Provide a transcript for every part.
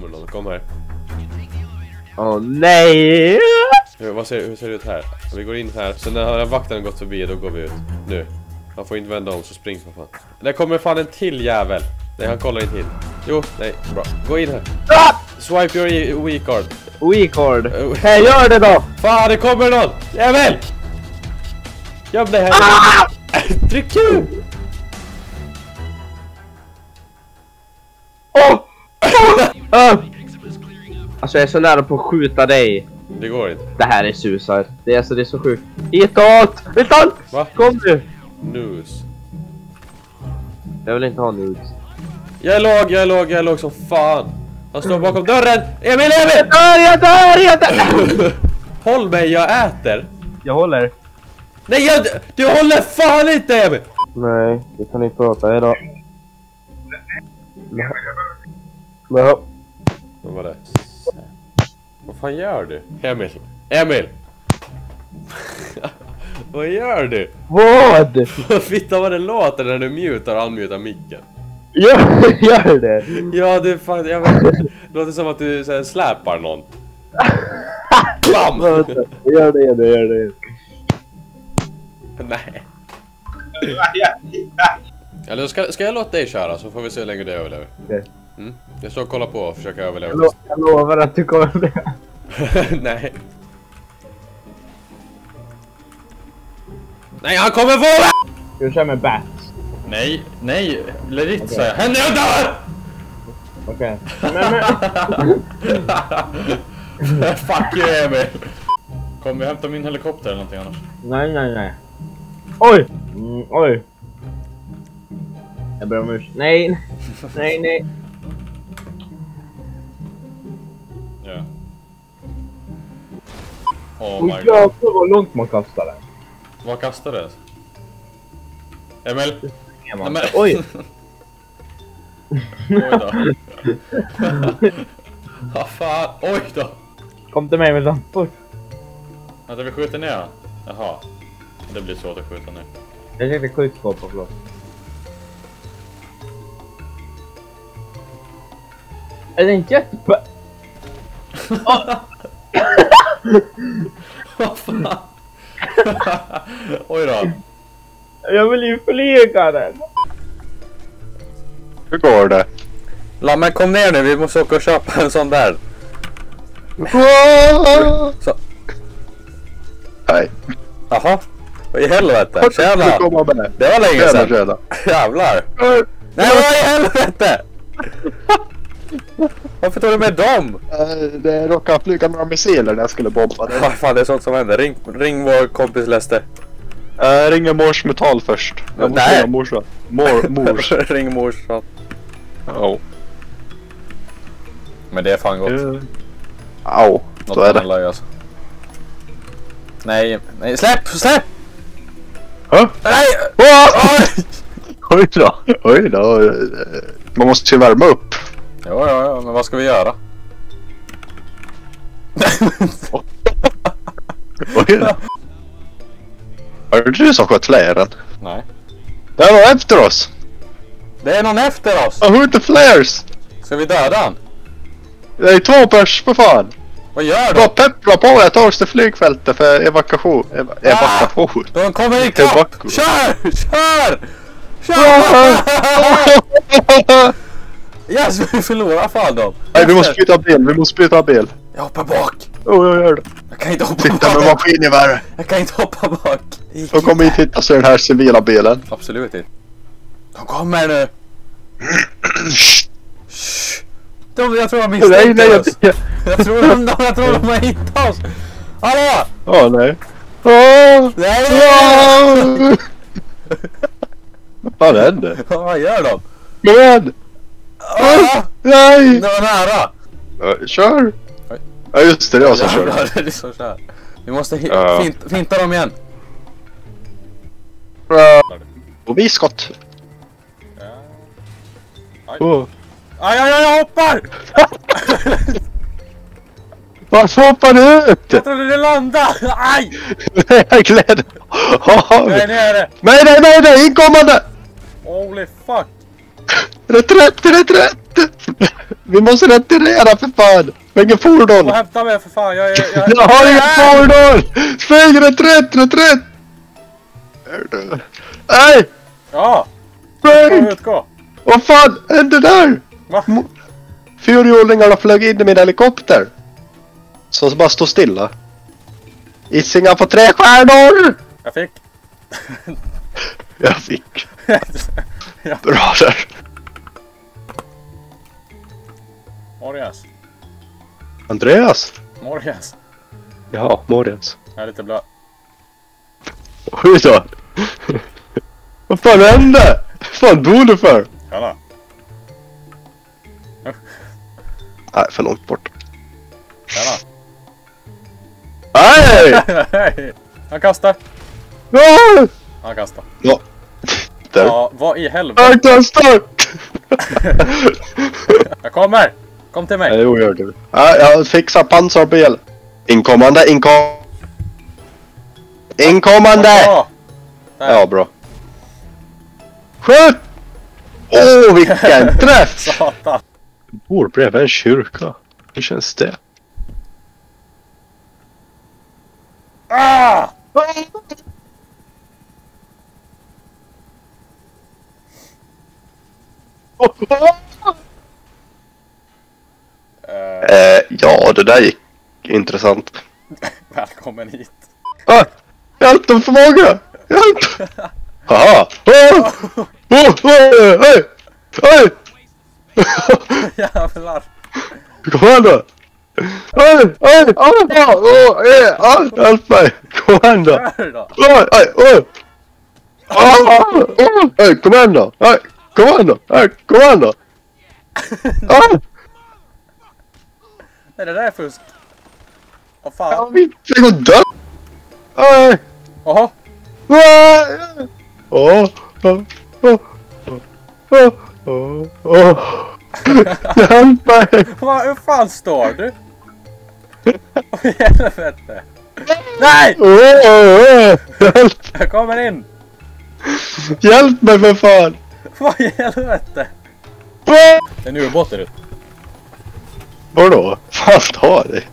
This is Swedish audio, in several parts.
kommer någon. Kom här. Åh nej! Hur, vad ser, hur ser det ut här? Vi går in här, sen när vakten gått förbi då går vi ut. Nu. Han får inte vända om så spring för fan. Det kommer fan en till jävel. Nej han kollar inte in. Jo, nej, bra. Gå in här. Ah! Swipe your e weakard. Weakord. Uh, Hej, gör det då! Fan det kommer någon! Jävel! Göm dig här Ah! Tryck Q! Åh! Ah! Alltså jag är så nära på att skjuta dig. Det går inte. Det här är suicide. Det är alltså det är så sjukt. Hitåt! Hitåt! Va? Kom nu! News. Jag vill inte ha nudes. Jag är låg, jag är låg, jag är låg som fan. Han står bakom dörren. Emil, Jag Emil! dör, jag dör, jag dör! Håll mig, jag äter. Jag håller. Nej, jag, du håller fan inte Emil! Nej, vi kan inte prata idag. Nej. Nej. Vad var det? Vad fan gör du? Emil! Emil! vad gör du? Vad? Fitta vad det låter när du mutar och unmutar micken. Gör, gör det! Ja, du fan, jag vet Det låter som att du så här, släpar någon. Bam! Gör det igen, gör det igen. Nej. Eller ska, ska jag låta dig köra så får vi se hur länge du överlever. Okej. Mm. Jag står och kollar på och försöker överleva. Jag, lo jag lovar att du kommer bli... Nej. Nej, han kommer få det! Ska vi köra med bat? Nej, nej, säger jag. Henne jag dör! Okej. Men, men... Fuck you Emil! Kom vi hämta min helikopter eller någonting annars? Nej, nej, nej. Oj! Mm, oj. Jag ber om ursäkt. Nej, nej, nej. Ja. Oh Oh my god. jävlar vad långt man kastar den. Vad kastades? Emil? Nej, men- Oj! Oj då. Vad fan, oj då! Kom till mig med. Fort. Vänta vi skjuter ner. Jaha. Det blir svårt att skjuta nu. Jag tänkte skjutskåp på förlåt. Är det en jetpack? Vad fan? oj då. Jag vill ju flyga den! Hur går det? Lammen kom ner nu, vi måste åka och köpa en sån där. Så. Nej. Jaha. Vad i helvete? Tjena! Det var länge sedan. Jävlar! Nej vad i helvete! Varför tog du med dem? Eh, Det råkade flyga några missiler när jag skulle bomba det. Vad fan det är sånt som händer. Ring, ring vår kompis Lester. Jag ringer mors metall först. Jag måste Nej. ringa morsan. Mor, mors. ring morsan. Ja. Men det är fan gott. Eh, Au, Något så är det. mellan alltså. Nej, nej släpp, släpp! Hä? Nej! Åh! Oj! Oj då, oj då. Man måste ju värma upp. Ja, ja, ja, men vad ska vi göra? Oj då. Var det du som sköt flären? nej. Det är någon efter oss! Det är någon efter oss! Jag skjuter flares! Ska vi döda han? Det är två pers, för fan! Vad gör Bara de? peppra på, jag tar oss till flygfältet för evakuation. Eva evakuation. De kommer ikapp! Kör! Kör! Kör! yes, vi förlorar fan dem! Nej, vi måste byta bil, vi måste byta bil. Jag hoppar bak! Oh, jag gör det. Jag kan inte hoppa Titta med bak! maskingevär. Jag kan inte hoppa bak! De kommer inte hitta sig den här civila bilen. Absolut inte. De kommer nu! Shh. De, jag tror de Nej, misstänkte nej, jag oss. tycker... Jag tror de, jag tror de har hittat oss. Hallå! Åh, nej. Åh! Nej! Åh! Vad fan hände? Vad gör de? Kom igen! Ah, Nej! det var nära! Ja, Kör! Oj. Ja just det, det är jag som kör. Jävlar, det är så kör. Vi måste Ja. fint, finta dem igen. Och vi skott. Aj. Åh. Aj, aj, aj, jag hoppar! Varför hoppar du ut? Jag trodde det landade! Aj! Jag gläder är nere! Nej, nej, nej, nej, inkommande! Holy fuck! Reträtt, reträtt! Vi måste retirera för fan! Vilket fordon! Och hämta mig för fan, jag är... Jag, Jag har inget fordon! Spring! Reträtt! Reträtt! Är du- Nej! Ja! Spring! Kom ut, gå! Vad fan hände där? Va? Fyrhjulingarna flög in i min helikopter. Så bara stod stilla. Isinga på tre stjärnor! Jag fick. Jag fick. ja. Bra där. Morjas. Andreas? Morjas. Ja, Morjens. Jag är lite blöt. Oj då. Vad fan hände? Vad fan dog du för? Kolla. Nej, för långt bort. Kolla. Nej! Han kastar. Ja! Han kastar. Ja. Där. Ja, vad i helvete? Jag kastar! Jag kommer! Kom till mig. Jo, gör du. Ja, jag fixar pansarbil. Inkommande, inkom... Inkommande! Ja. Ja, bra. Skjut! Åh, oh, vilken träff! Satan. Jag bor bredvid en kyrka. Hur känns det? Ah Eh, ja, det där gick intressant. välkommen hit. Ah, hjälp, de är för många! Hjälp! Haha! Oh! Oh! Oj! Oj! Oj! Jävlar. Kom igen då! Oj! Oj! Oj! Oj! Hjälp mig! Kom igen då! Oj! Oj! Oj! Ah! Kom igen då! Kom igen då! Kom igen då! Nej, det där är fusk. Vad Jag fan? vill inte gå dö! Oj! Jaha. Åh! Åh! Åh! Åh! Åh! Åh! Hjälp mig! Vad, hur fan står du? Åh helvete. Nej! Åh! Åh! Hjälp! Jag kommer in. Hjälp mig för fan! Vad i helvete? Åh! Det är en ubåt där ute. Vadå? Fan ta dig!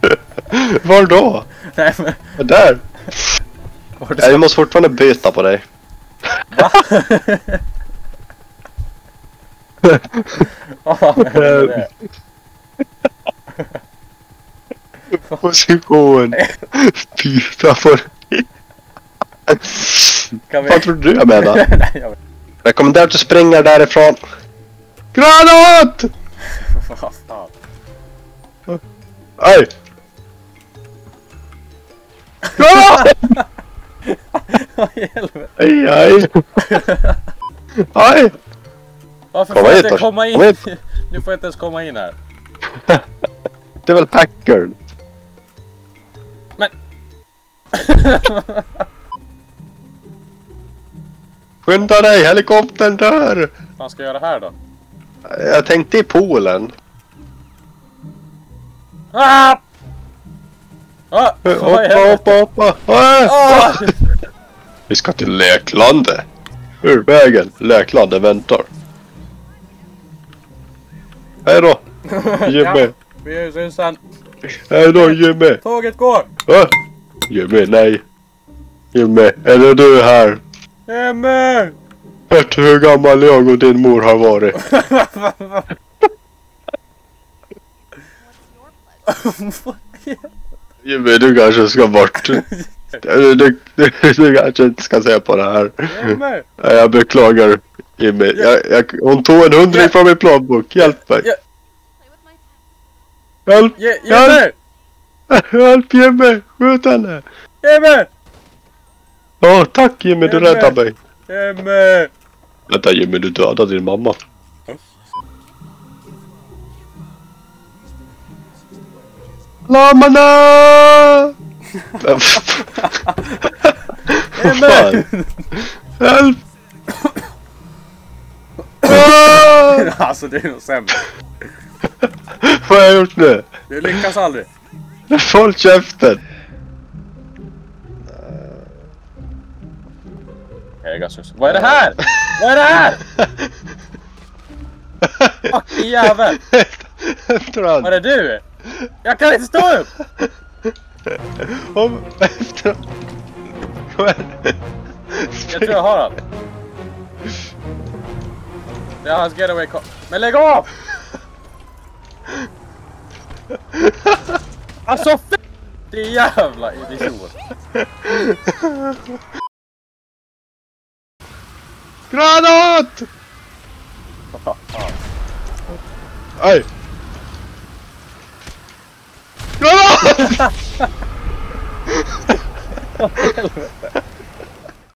Var då? Nej men. Där! Var Nej, vi måste fortfarande byta på dig. Va? Vad fan är det? Position! Byta på dig. Kan vi... Vad trodde du jag menade? Nej jag vet Rekommenderar att du springer därifrån. Granat! Vad fan. Aj! Vad i helvete? Aj, aj! Aj! Varför Kom får jag hit inte då. komma in? Kom hit. Nu får jag inte ens komma in här. Det är väl hackern? Men- Skynda dig, helikoptern dör! Vad ska jag göra här då? Jag tänkte i poolen. Ah! Ah! Hoppa, hoppa, hoppa! Ah! Ah! Vi ska till leklandet. Ur vägen. leklandet väntar. Hej då, Jimmy. Ja, vi syns sen. Hej då, Jimmy. Tåget går! Ah! Jimmy, nej. Jimmy, är det du här? Jimmy! Vet du hur gammal jag och din mor har varit? Jimmy, du kanske ska bort. Du, du, du, du kanske inte ska se på det här. Nej, Jag beklagar Jimmy. Jag, jag, hon tog en hundring Ja. från min plånbok. Hjälp mig. Ja. Hjälp! Ge, Emil! Hjälp Jimmy! Skjut henne! Emil! Ja, tack Jimmy, du Jimmy. räddade mig. Emil! Vänta Jimmy, du dödade din mamma. Lamarna! Vad fan? Hjälp! Alltså det är nog sämre. Vad har jag gjort nu? Du lyckas aldrig. Håll käften! Pegasus. Vad är det här? Vad är det här? Fucking jävel! Han. Var det du? Jag kan inte stå upp! Om, efter Kom här. Jag tror jag har han. Det är hans getaway car. Men lägg av! Alltså f- Det är jävla idiot. Granat! Aj! Granat!